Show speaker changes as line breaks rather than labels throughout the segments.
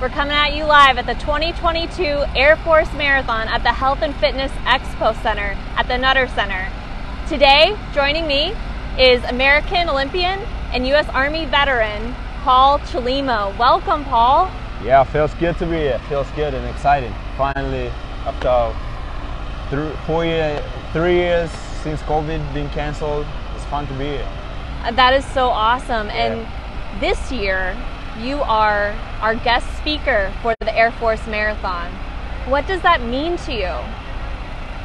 We're coming at you live at the 2022 Air Force Marathon at the Health and Fitness Expo Center at the Nutter Center. Today, joining me is American Olympian and U.S. Army veteran Paul Chelimo. Welcome, Paul.
Yeah, feels good to be here. Feels good and exciting. Finally, after three, four years, three years since COVID being canceled, it's fun to be here.
Uh, That is so awesome. And this year, you are our guest speaker for the Air Force Marathon. What does that mean to you?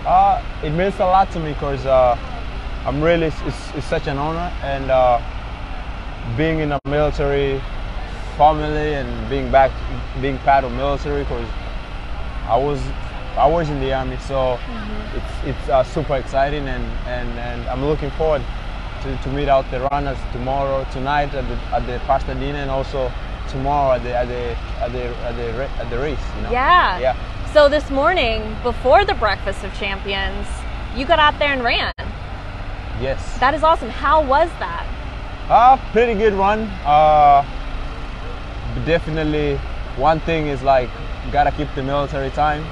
Uh, it means a lot to me because uh, I'm really, it's, it's such an honor and uh, being in a military family and being back, being part of military because I was, I was in the army, so it's, it's uh, super exciting and, and, and I'm looking forward to, to meet out the runners tomorrow, tonight at the, at the pasta dinner and also tomorrow at the, at the, at the, at the, at the race, you know?
Yeah.
Yeah.
So this morning, before the Breakfast of Champions, you got out there and ran.
Yes.
That is awesome. How was that?
Uh, pretty good run. Uh, definitely, one thing is like gotta keep the military time.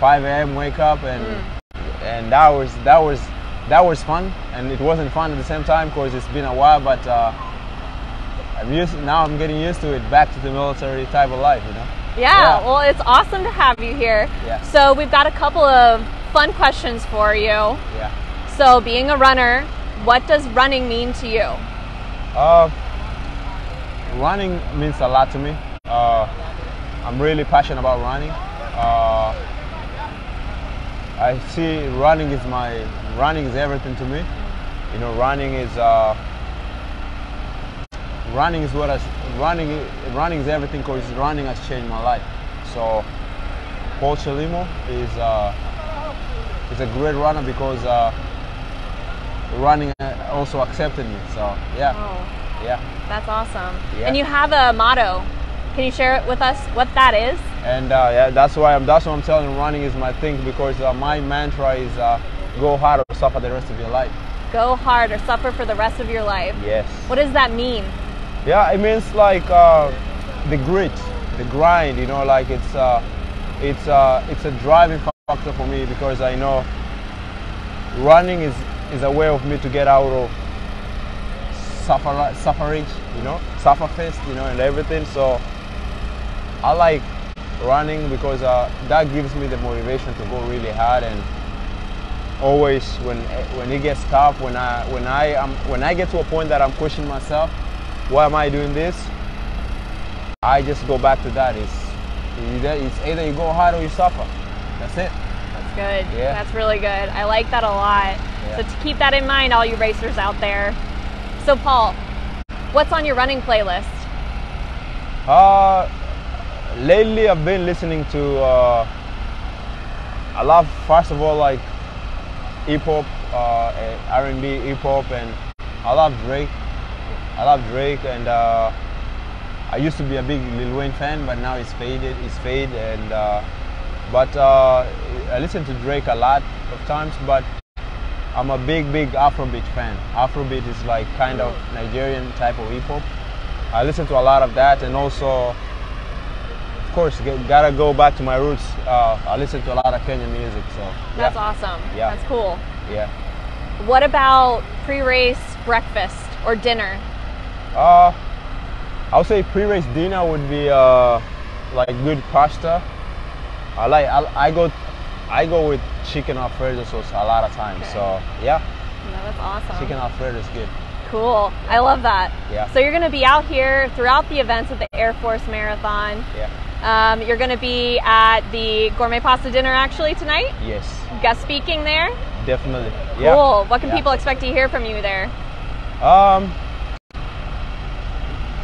5 a.m. wake up and and that was that was that was fun and it wasn't fun at the same time because it's been a while. But uh, I'm used now. I'm getting used to it. Back to the military type of life, you know.
Yeah,
Yeah.
well, it's awesome to have you here.
Yeah.
So we've got a couple of fun questions for you.
Yeah.
So, being a runner, what does running mean to you?
Uh, running means a lot to me. Uh, I'm really passionate about running. Uh, I see running is my running is everything to me. You know, running is uh, running is what I running running is everything because running has changed my life. So Paul Chelimo is uh, is a great runner because uh, running uh, also accepted me. So yeah,
Oh,
yeah.
that's awesome.
Yeah.
And you have a motto. Can you share it with us what that is?
and uh, yeah, that's why I'm. That's what I'm telling. you, Running is my thing because uh, my mantra is uh, go hard or suffer the rest of your life.
Go hard or suffer for the rest of your life.
Yes.
What does that mean?
Yeah, it means like uh, the grit, the grind. You know, like it's uh, it's uh, it's a driving factor for me because I know running is is a way of me to get out of suffer. You know, suffer fest. You know, and everything. So I like running because uh, that gives me the motivation to go really hard and always when when it gets tough when I when I am when I get to a point that I'm questioning myself why am I doing this I just go back to that it's either it's either you go hard or you suffer that's it
That's good.
Yeah.
That's really good. I like that a lot.
Yeah.
So to keep that in mind, all you racers out there. So Paul, what's on your running playlist?
Uh, lately, I've been listening to. Uh, I love first of all like hip hop, uh, R&B, hip hop, and I love Drake. I love Drake, and uh, I used to be a big Lil Wayne fan, but now it's faded. It's fade, and uh, but uh, I listen to Drake a lot of times, but. I'm a big, big Afrobeat fan. Afrobeat is like kind of Nigerian type of hip hop. I listen to a lot of that, and also, of course, g- gotta go back to my roots. Uh, I listen to a lot of Kenyan music, so
That's
yeah,
awesome.
Yeah.
That's cool.
yeah.
What about pre-race breakfast or dinner?
Uh, I would say pre-race dinner would be uh, like good pasta. I like I, I go I go with chicken alfredo sauce a lot of times.
Okay.
So yeah,
No, that's awesome.
chicken alfredo is good.
Cool. I love that.
Yeah.
So you're going to be out here throughout the events of the Air Force Marathon.
Yeah.
Um, you're going to be at the gourmet pasta dinner actually tonight.
Yes,
Guest speaking there.
definitely. Yeah.
Cool. What can
Yeah.
people expect to hear from you there?
Um,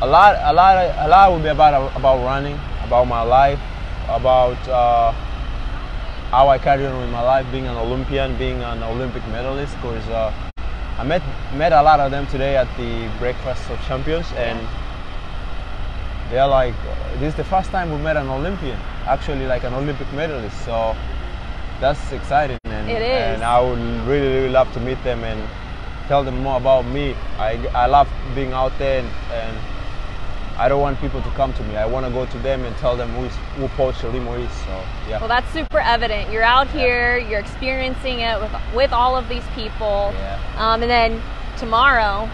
a lot, a lot, a lot will be about about running, about my life, about uh, how I carry on with my life, being an Olympian, being an Olympic medalist. Because uh, I met met a lot of them today at the Breakfast of Champions, and they're like, "This is the first time we met an Olympian, actually, like an Olympic medalist." So that's exciting, and
It is.
and I would really, really love to meet them and tell them more about me. I, I love being out there and, and I don't want people to come to me. I want to go to them and tell them who, is, who Paul Chelimo is. So yeah.
Well, that's super evident. You're out here, you're experiencing it with with all of these people,
Yeah.
um, and then tomorrow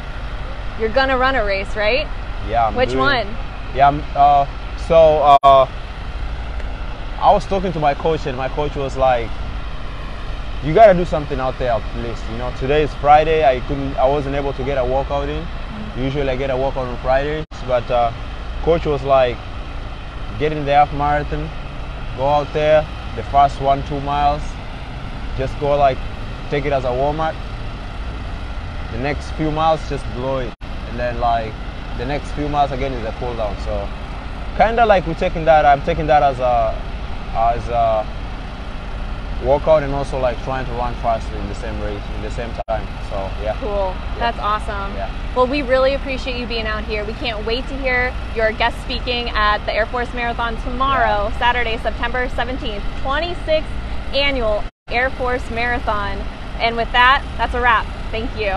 you're gonna run a race, right?
Yeah. I'm
Which
doing-
one?
Yeah. I'm, Uh, so uh, I was talking to my coach, and my coach was like, "You got to do something out there at least. You know, today is Friday. I couldn't. I wasn't able to get a workout in. Usually, I get a workout on Fridays, but uh, coach was like, get in the half marathon, go out there, the first one two miles, just go like, take it as a warm up. The next few miles, just blow it, and then like the next few miles again is a cool down. So kind of like we're taking that. I'm taking that as a as a workout and also like trying to run faster in the same race in the same time. So yeah.
Cool. That's awesome.
Yeah.
Well, we really appreciate you being out here. We can't wait to hear your guest speaking at the Air Force Marathon tomorrow, Saturday, September 17th, 26th annual Air Force Marathon. And with that, that's a wrap. Thank you.